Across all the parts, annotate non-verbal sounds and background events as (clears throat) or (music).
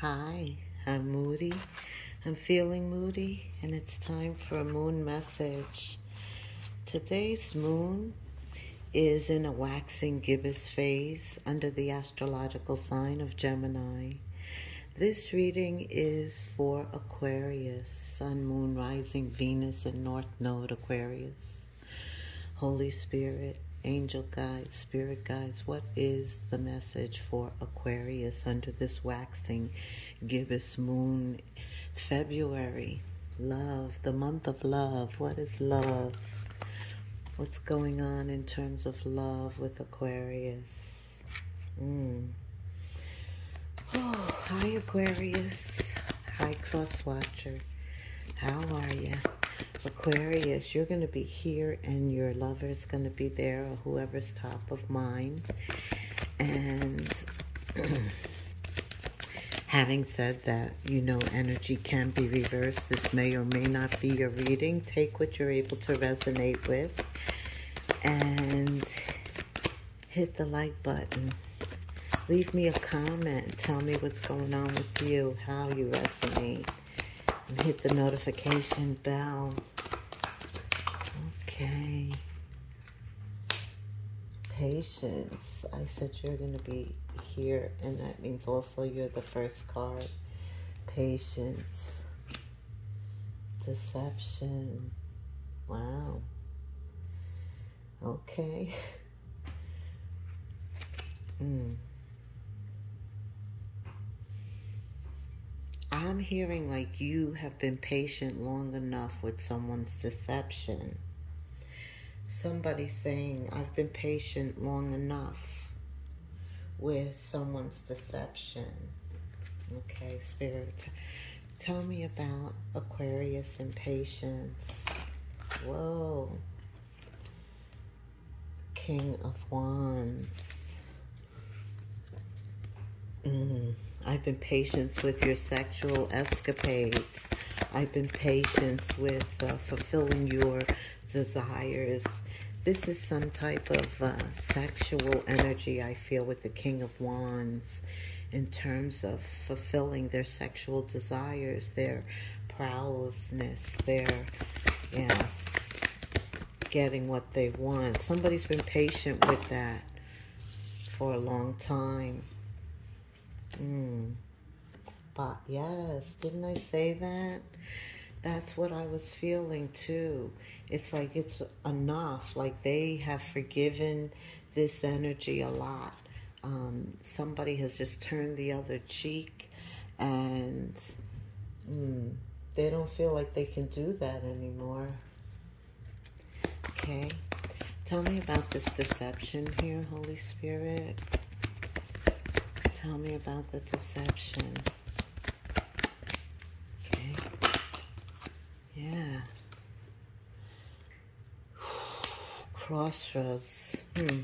Hi, I'm Moody. I'm feeling moody, and it's time for a moon message. Today's moon is in a waxing gibbous phase under the astrological sign of Gemini. This reading is for Aquarius, Sun, Moon, Rising, Venus, and North Node Aquarius. Holy Spirit, angel guides, spirit guides, what is the message for Aquarius under this waxing gibbous moon? February, love, the month of love. What is love? What's going on in terms of love with Aquarius? Mm. Oh, hi Aquarius. Hi Cross Watcher. How are you? Aquarius, you're going to be here and your lover is going to be there or whoever's top of mind. And (clears throat) having said that, you know energy can be reversed. This may or may not be your reading. Take what you're able to resonate with and hit the like button. Leave me a comment. Tell me what's going on with you, how you resonate. And hit the notification bell. Okay. Patience. I said you're going to be here, and that means also you're the first card. Patience. Deception. Wow. Okay. (laughs) Hmm. I'm hearing like you have been patient long enough with someone's deception. Somebody saying, I've been patient long enough with someone's deception. Okay, Spirit, tell me about Aquarius and patience. Whoa. King of Wands. Mm. I've been patient with your sexual escapades. I've been patient with uh, fulfilling your desires. This is some type of uh, sexual energy I feel with the King of Wands in terms of fulfilling their sexual desires, their prowessness, their, yes, getting what they want. Somebody's been patient with that for a long time. Mm. But yes, didn't I say that? That's what I was feeling too. It's like it's enough. Like they have forgiven this energy a lot. Um, somebody has just turned the other cheek and mm, they don't feel like they can do that anymore. Okay. Tell me about this deception here, Holy Spirit. Tell me about the deception. Okay. Yeah. Crossroads. Hmm.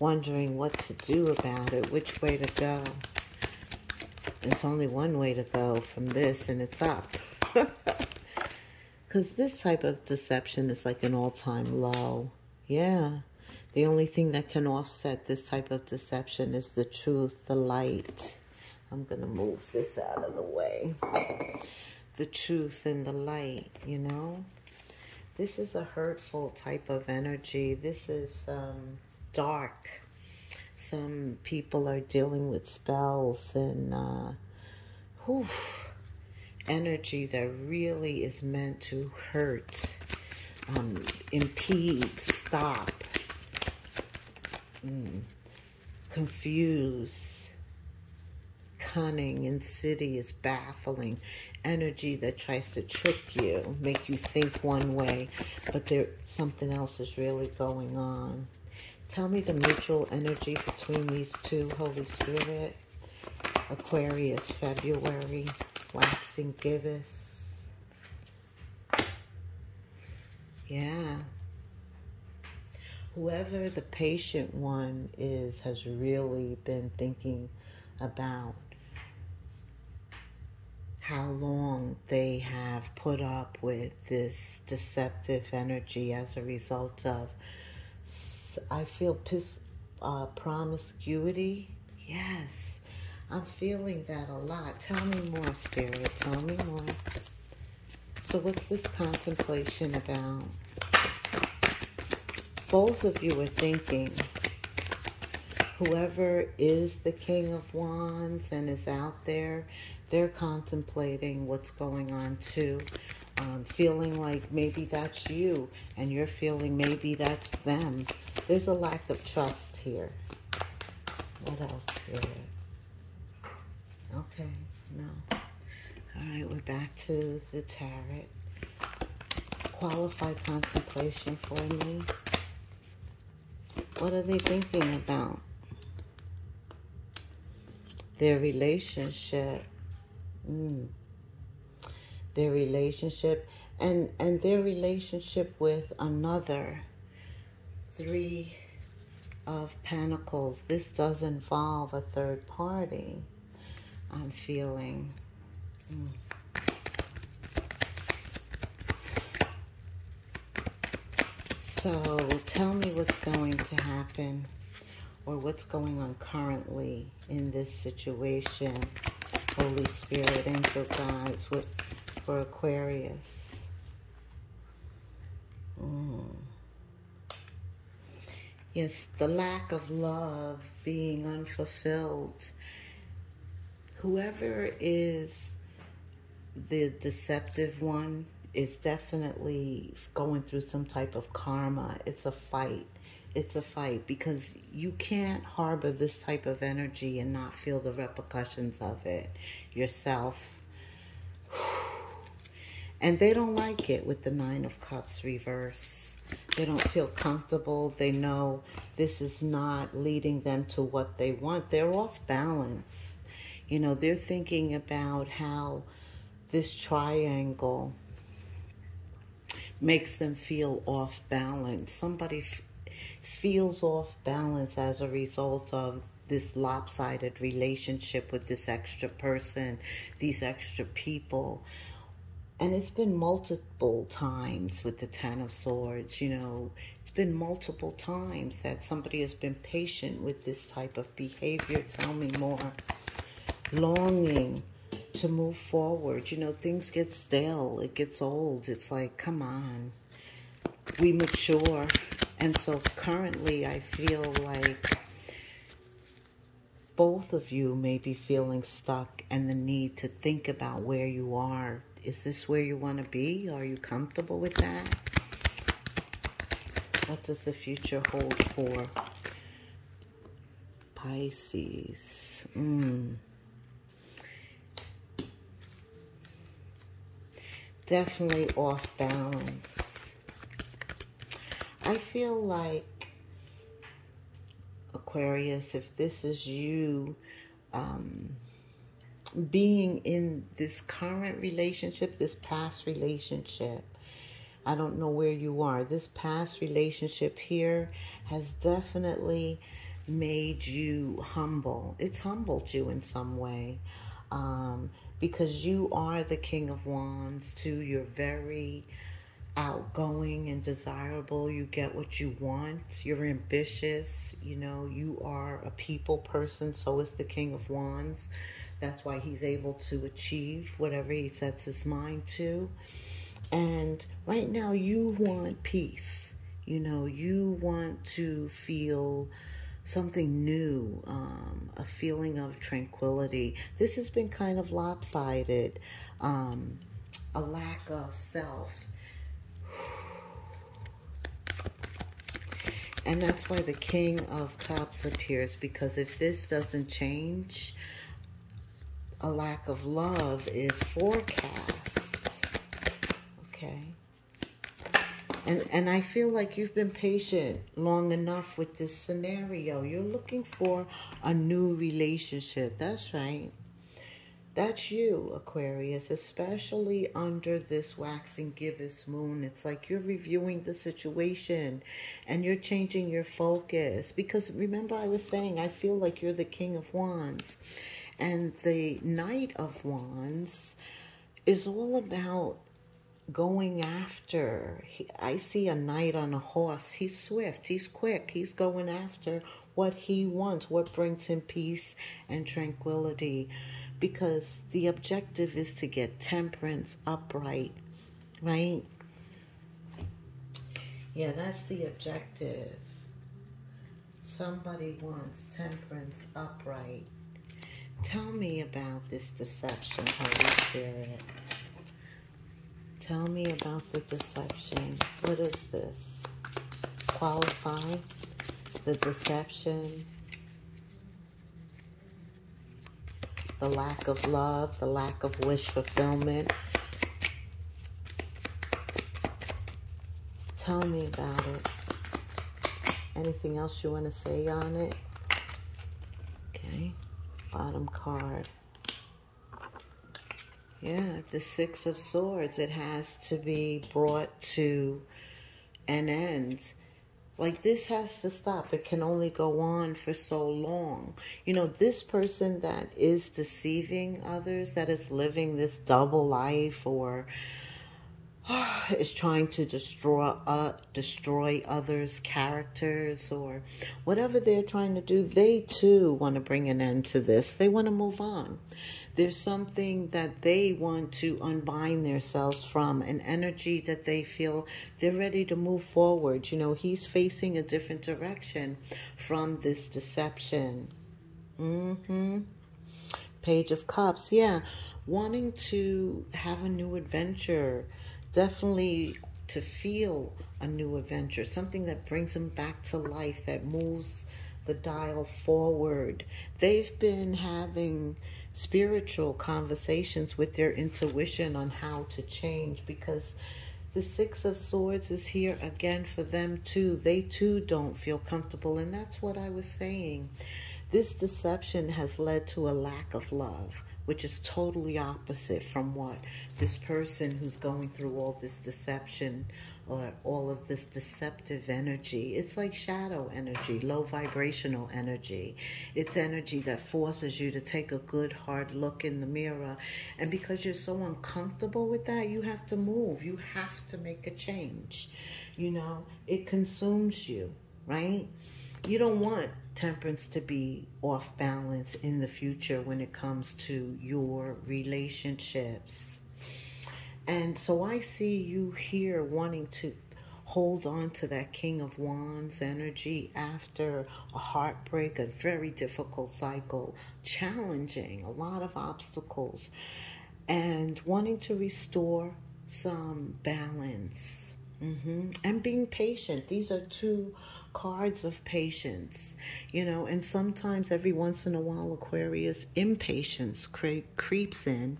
Wondering what to do about it, which way to go. There's only one way to go from this, and it's up. (laughs) Because this type of deception is like an all-time low. Yeah. The only thing that can offset this type of deception is the truth, the light. I'm going to move this out of the way. The truth and the light, you know? This is a hurtful type of energy. This is um, dark. Some people are dealing with spells and, uh, whew, energy that really is meant to hurt, um, impede, stop, mm, confuse, cunning, insidious, baffling energy that tries to trick you, make you think one way, but there something else is really going on. Tell me the mutual energy between these two, Holy Spirit. Aquarius, February waxing gibbous. Yeah. Whoever the patient one is has really been thinking about how long they have put up with this deceptive energy as a result of I feel pis- uh, promiscuity. Yes, I'm feeling that a lot. Tell me more, Spirit. Tell me more. So, what's this contemplation about? Both of you are thinking whoever is the King of Wands and is out there, they're contemplating what's going on too. Um, feeling like maybe that's you and you're feeling maybe that's them. There's a lack of trust here. What else, Spirit? Okay, no. All right, we're back to the tarot. Qualified contemplation for me. What are they thinking about? Their relationship. Mm. Their relationship and and their relationship with another. Three of Pentacles. This does involve a third party. I'm feeling. Mm. So tell me what's going to happen or what's going on currently in this situation. Holy Spirit, angel guides with, for Aquarius. Mm. Yes, the lack of love being unfulfilled. Whoever is the deceptive one is definitely going through some type of karma. It's a fight. It's a fight because you can't harbor this type of energy and not feel the repercussions of it yourself. (sighs) And they don't like it with the Nine of Cups reverse. They don't feel comfortable. They know this is not leading them to what they want. They're off balance. You know, they're thinking about how this triangle makes them feel off balance. Somebody feels off balance as a result of this lopsided relationship with this extra person, these extra people. And it's been multiple times with the Ten of Swords, you know, it's been multiple times that somebody has been patient with this type of behavior. Tell me more. Longing to move forward. You know, things get stale, it gets old. It's like, come on. We mature. And so currently, I feel like both of you may be feeling stuck and the need to think about where you are. Is this where you want to be? Are you comfortable with that? What does the future hold for Pisces? Mm. definitely off balance. I feel like, Aquarius, if this is you um, being in this current relationship, this past relationship, I don't know where you are. This past relationship here has definitely made you humble. It's humbled you in some way. Um, because you are the King of Wands, to You're very outgoing and desirable. You get what you want. You're ambitious. You know, you are a people person. So is the King of Wands. That's why he's able to achieve whatever he sets his mind to. And right now, you want peace. You know, you want to feel something new, um, a feeling of tranquility. This has been kind of lopsided, um, a lack of self. And that's why the King of Cups appears, because if this doesn't change, a lack of love is forecast. Okay. And, and I feel like you've been patient long enough with this scenario. You're looking for a new relationship. That's right. That's you, Aquarius, especially under this waxing gibbous moon. It's like you're reviewing the situation and you're changing your focus. Because remember, I was saying, I feel like you're the King of Wands. And the Knight of Wands is all about going after. He, I see a knight on a horse. He's swift, he's quick, he's going after what he wants, what brings him peace and tranquility. Because the objective is to get temperance upright, right? Yeah, that's the objective. Somebody wants temperance upright. Tell me about this deception, Holy Spirit. Tell me about the deception. What is this? Qualify the deception, the lack of love, the lack of wish fulfillment. Tell me about it. Anything else you want to say on it? Okay, bottom card. Yeah, the Six of Swords. It has to be brought to an end. Like, this has to stop. It can only go on for so long. You know, this person that is deceiving others, that is living this double life or (sighs) is trying to destroy uh, destroy others' characters or whatever they're trying to do, they too want to bring an end to this. They want to move on. There's something that they want to unbind themselves from, an energy that they feel they're ready to move forward. You know, he's facing a different direction from this deception. Mm-hmm. Page of Cups, yeah. Wanting to have a new adventure definitely to feel a new adventure, something that brings them back to life, that moves the dial forward. They've been having spiritual conversations with their intuition on how to change because the Six of Swords is here again for them too. They too don't feel comfortable, and that's what I was saying. This deception has led to a lack of love which is totally opposite from what this person who's going through all this deception or all of this deceptive energy. It's like shadow energy, low vibrational energy. It's energy that forces you to take a good hard look in the mirror. And because you're so uncomfortable with that, you have to move. You have to make a change. You know, it consumes you, right? You don't want temperance to be off balance in the future when it comes to your relationships. And so I see you here wanting to hold on to that King of Wands energy after a heartbreak, a very difficult cycle, challenging, a lot of obstacles, and wanting to restore some balance. Mm-hmm. And being patient. These are two cards of patience, you know, and sometimes every once in a while, Aquarius, impatience cre- creeps in,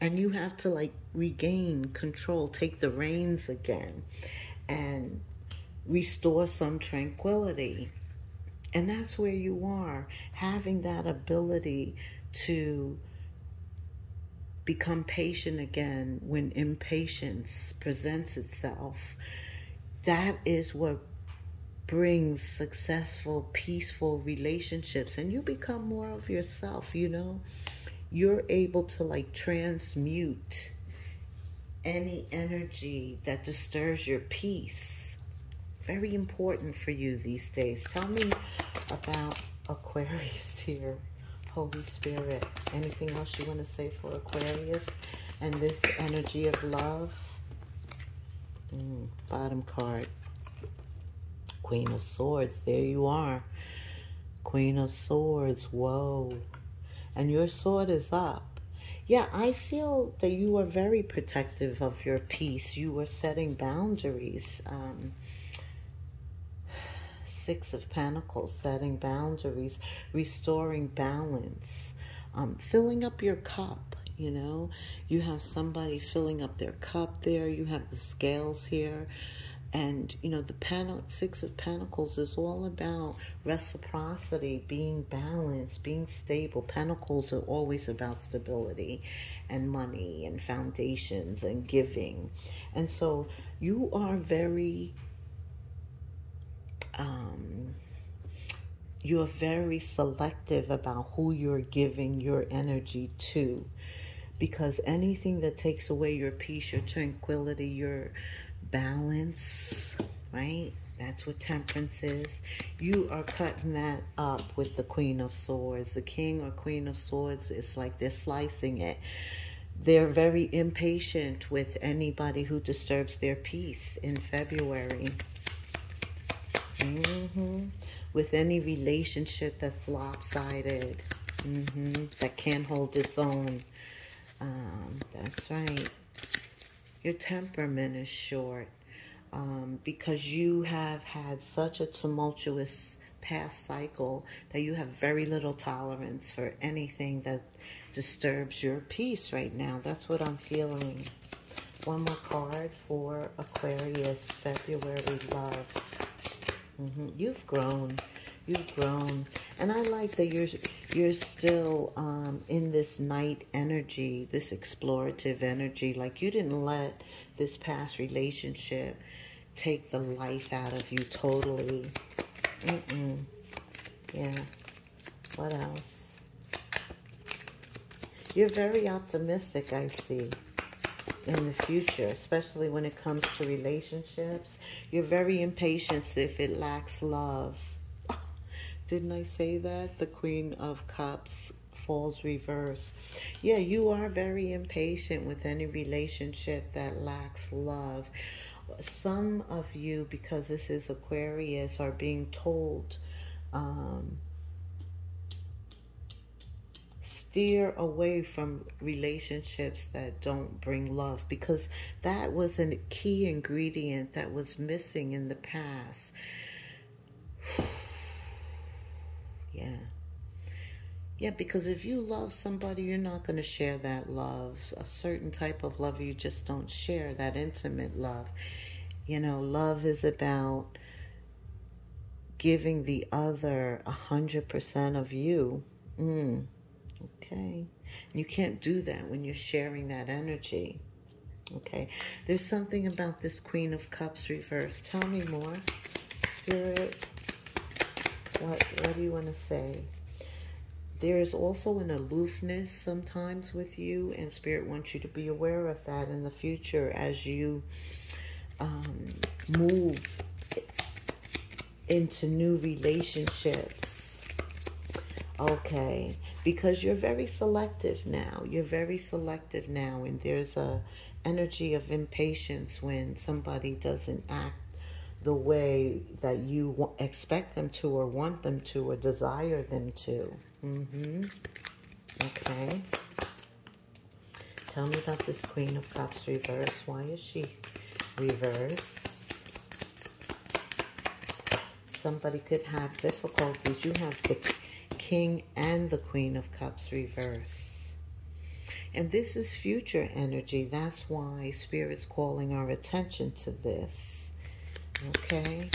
and you have to like regain control, take the reins again, and restore some tranquility. And that's where you are, having that ability to become patient again when impatience presents itself. That is what brings successful, peaceful relationships, and you become more of yourself, you know? You're able to like transmute any energy that disturbs your peace. Very important for you these days. Tell me about Aquarius here, Holy Spirit. Anything else you want to say for Aquarius and this energy of love? Mm, bottom card. Queen of Swords, there you are. Queen of Swords, whoa. And your sword is up. Yeah, I feel that you are very protective of your peace. You are setting boundaries. Um, Six of Pentacles, setting boundaries, restoring balance, um, filling up your cup. You know, you have somebody filling up their cup there. You have the scales here. And, you know, the Six of Pentacles is all about reciprocity, being balanced, being stable. Pentacles are always about stability and money and foundations and giving. And so you are very, um, you're very selective about who you're giving your energy to because anything that takes away your peace, your tranquility, your balance, right? That's what temperance is. You are cutting that up with the Queen of Swords. The King or Queen of Swords is like they're slicing it. They're very impatient with anybody who disturbs their peace in February. Mm-hmm. With any relationship that's lopsided, mm-hmm. that can't hold its own. Um, that's right. Your temperament is short um, because you have had such a tumultuous past cycle that you have very little tolerance for anything that disturbs your peace right now. That's what I'm feeling. One more card for Aquarius, February love. Mm -hmm. You've grown. You've grown. And I like that you're you're still um, in this knight energy, this explorative energy. Like you didn't let this past relationship take the life out of you totally. Mm -mm. Yeah. What else? You're very optimistic, I see in the future, especially when it comes to relationships. You're very impatient if it lacks love. Didn't I say that? The Queen of Cups falls reverse. Yeah, you are very impatient with any relationship that lacks love. Some of you, because this is Aquarius, are being told um, steer away from relationships that don't bring love because that was a key ingredient that was missing in the past. Yeah. Yeah, because if you love somebody, you're not going to share that love. A certain type of love you just don't share, that intimate love. You know, love is about giving the other a hundred percent of you. Mm. Okay. You can't do that when you're sharing that energy. Okay. There's something about this Queen of Cups reverse. Tell me more. Spirit, what, what do you want to say? There is also an aloofness sometimes with you, and Spirit wants you to be aware of that in the future as you um, move into new relationships. Okay because you're very selective now. You're very selective now, and there's a energy of impatience when somebody doesn't act the way that you expect them to, or want them to, or desire them to. Mm-hmm. Okay. Tell me about this Queen of Cups reverse. Why is she reverse? Somebody could have difficulties. You have the King and the Queen of Cups reverse. And this is future energy. That's why Spirit's calling our attention to this. Okay?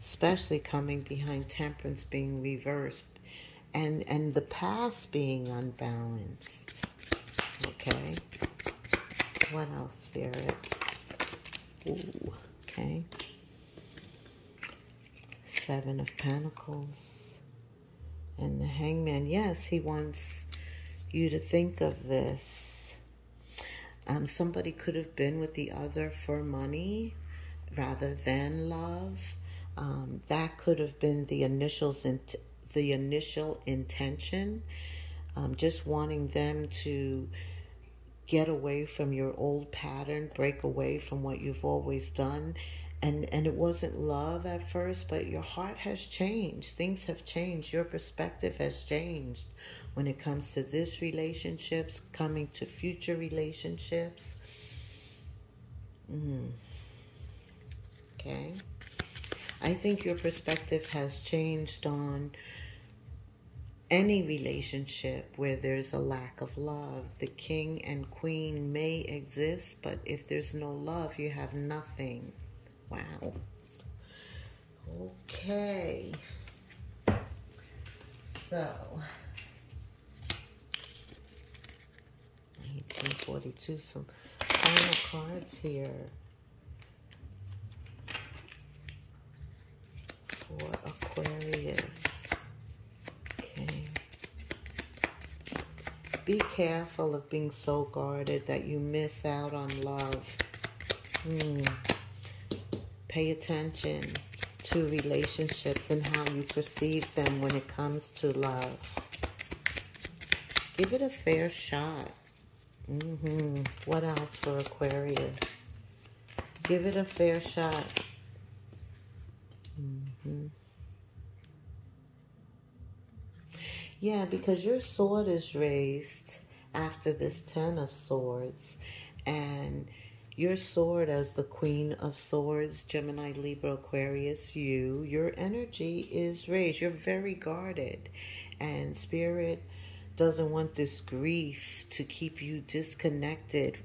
Especially coming behind Temperance being reversed and, and the past being unbalanced. Okay? What else, Spirit? Ooh, okay. Seven of Pentacles. And the Hangman, yes, he wants you to think of this. Um, somebody could have been with the other for money rather than love. Um, that could have been the initials in the initial intention. Um, just wanting them to get away from your old pattern, break away from what you've always done, and and it wasn't love at first but your heart has changed things have changed your perspective has changed when it comes to this relationships coming to future relationships mm. okay i think your perspective has changed on any relationship where there's a lack of love. The king and queen may exist, but if there's no love, you have nothing. Wow. Okay. So, 1942, some final cards here for Aquarius. Okay. Be careful of being so guarded that you miss out on love. Mm. Pay attention to relationships and how you perceive them when it comes to love. Give it a fair shot. Mm-hmm. What else for Aquarius? Give it a fair shot. Mm-hmm. Yeah, because your sword is raised after this Ten of Swords. And your sword as the Queen of Swords, Gemini, Libra, Aquarius, you, your energy is raised. You're very guarded. And Spirit doesn't want this grief to keep you disconnected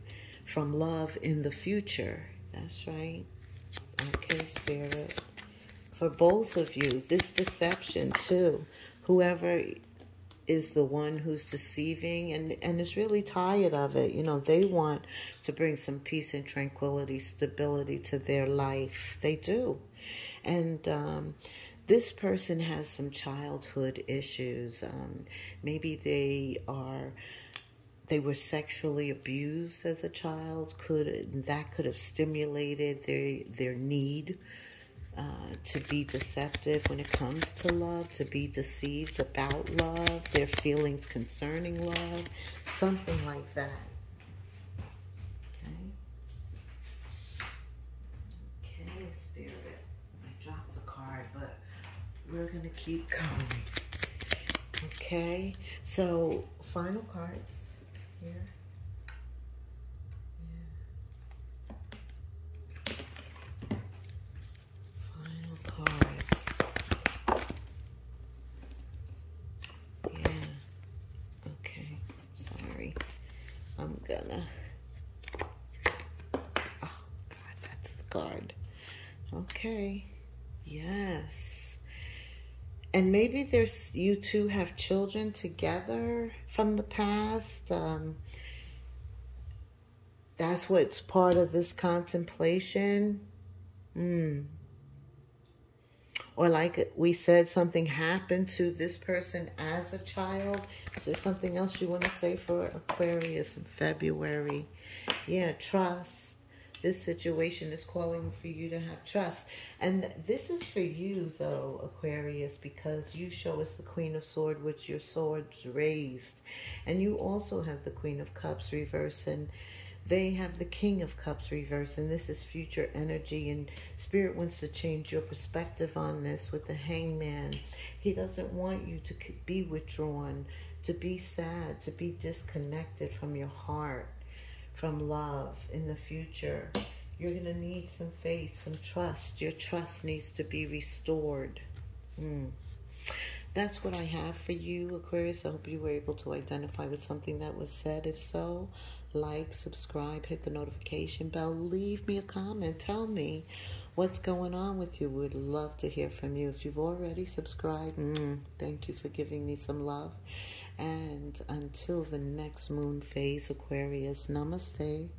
from love in the future. That's right. Okay, Spirit. For both of you, this deception too. Whoever is the one who's deceiving and, and is really tired of it. You know, they want to bring some peace and tranquility, stability to their life. They do. And um, this person has some childhood issues. Um, maybe they are they were sexually abused as a child could that could have stimulated their their need uh, to be deceptive when it comes to love, to be deceived about love, their feelings concerning love, something like that. Okay. Okay, Spirit. I dropped a card, but we're going to keep going. Okay, so final cards here. gonna. Oh, God, that's the card. Okay. Yes. And maybe there's you two have children together from the past. Um, that's what's part of this contemplation. Hmm. Or like we said, something happened to this person as a child. Is there something else you want to say for Aquarius in February? Yeah, trust. This situation is calling for you to have trust. And this is for you, though, Aquarius, because you show us the Queen of Swords with your swords raised. And you also have the Queen of Cups reversed. And they have the King of Cups reversed, and this is future energy. And Spirit wants to change your perspective on this with the Hangman. He doesn't want you to be withdrawn, to be sad, to be disconnected from your heart, from love in the future. You're going to need some faith, some trust. Your trust needs to be restored. Mm. That's what I have for you, Aquarius. I hope you were able to identify with something that was said. If so, like, subscribe, hit the notification bell, leave me a comment, tell me what's going on with you. Would love to hear from you. If you've already subscribed, mm, thank you for giving me some love. And until the next moon phase, Aquarius, namaste.